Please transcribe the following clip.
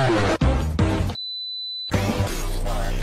Four. Three.